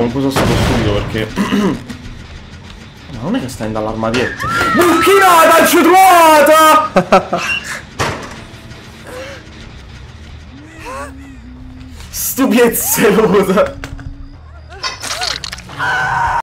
confuso sto studio perché... Ma non è che stai dall'armadietto? Bucchiata ci trovata! Stupezzelosa!